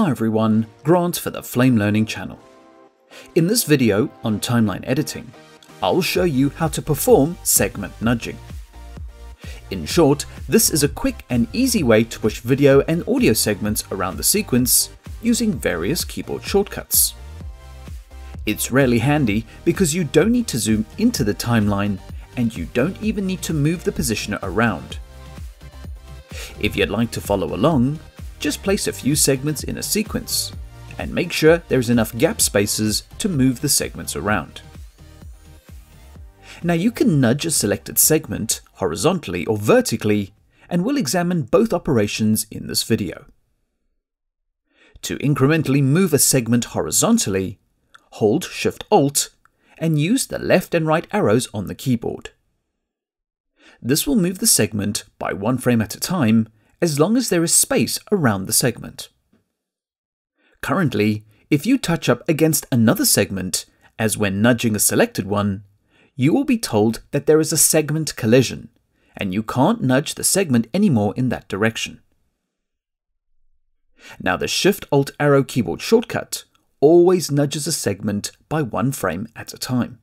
Hi everyone, Grant for the Flame Learning channel. In this video on timeline editing, I'll show you how to perform segment nudging. In short, this is a quick and easy way to push video and audio segments around the sequence using various keyboard shortcuts. It's rarely handy because you don't need to zoom into the timeline and you don't even need to move the positioner around. If you'd like to follow along, just place a few segments in a sequence and make sure there's enough gap spaces to move the segments around. Now you can nudge a selected segment horizontally or vertically and we'll examine both operations in this video. To incrementally move a segment horizontally, hold Shift-Alt and use the left and right arrows on the keyboard. This will move the segment by one frame at a time as long as there is space around the segment. Currently, if you touch up against another segment, as when nudging a selected one, you will be told that there is a segment collision, and you can't nudge the segment anymore in that direction. Now the Shift-Alt-Arrow keyboard shortcut always nudges a segment by one frame at a time.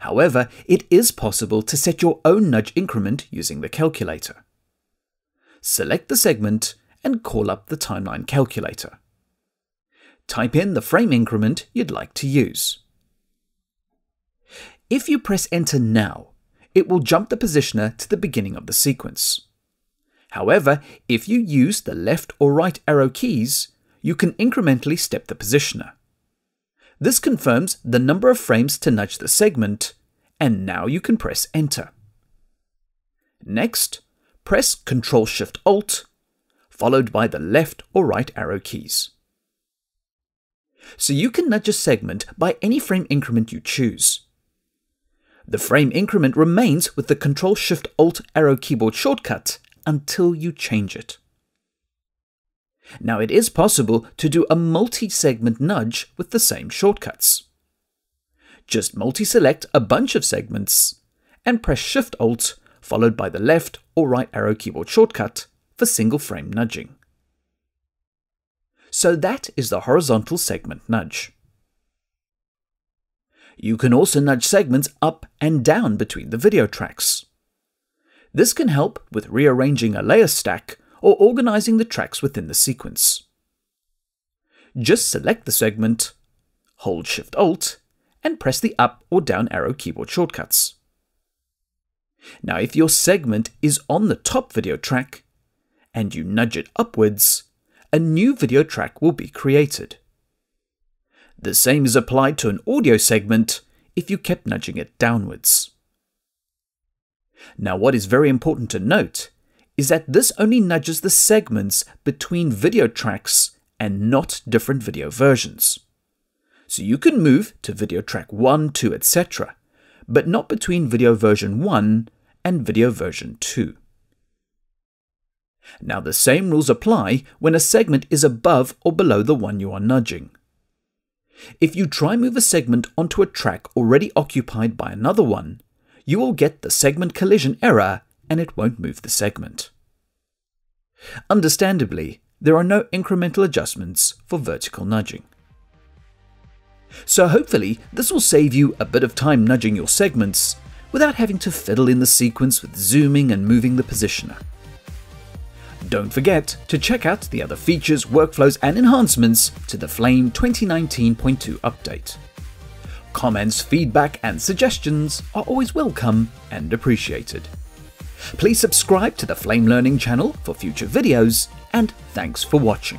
However, it is possible to set your own nudge increment using the calculator. Select the segment and call up the timeline calculator. Type in the frame increment you'd like to use. If you press enter now, it will jump the positioner to the beginning of the sequence. However, if you use the left or right arrow keys, you can incrementally step the positioner. This confirms the number of frames to nudge the segment, and now you can press enter. Next, press Ctrl Shift Alt, followed by the left or right arrow keys. So you can nudge a segment by any frame increment you choose. The frame increment remains with the Ctrl Shift Alt arrow keyboard shortcut until you change it. Now it is possible to do a multi-segment nudge with the same shortcuts. Just multi-select a bunch of segments and press Shift-Alt followed by the left or right arrow keyboard shortcut for single frame nudging. So that is the horizontal segment nudge. You can also nudge segments up and down between the video tracks. This can help with rearranging a layer stack or organizing the tracks within the sequence. Just select the segment, hold Shift-Alt, and press the up or down arrow keyboard shortcuts. Now if your segment is on the top video track, and you nudge it upwards, a new video track will be created. The same is applied to an audio segment if you kept nudging it downwards. Now what is very important to note is that this only nudges the segments between video tracks and not different video versions. So you can move to video track 1, 2, etc., but not between video version 1 and video version 2. Now the same rules apply when a segment is above or below the one you are nudging. If you try move a segment onto a track already occupied by another one, you will get the segment collision error and it won't move the segment. Understandably, there are no incremental adjustments for vertical nudging. So hopefully this will save you a bit of time nudging your segments without having to fiddle in the sequence with zooming and moving the positioner. Don't forget to check out the other features, workflows and enhancements to the Flame 2019.2 update. Comments, feedback and suggestions are always welcome and appreciated. Please subscribe to the Flame Learning channel for future videos and thanks for watching.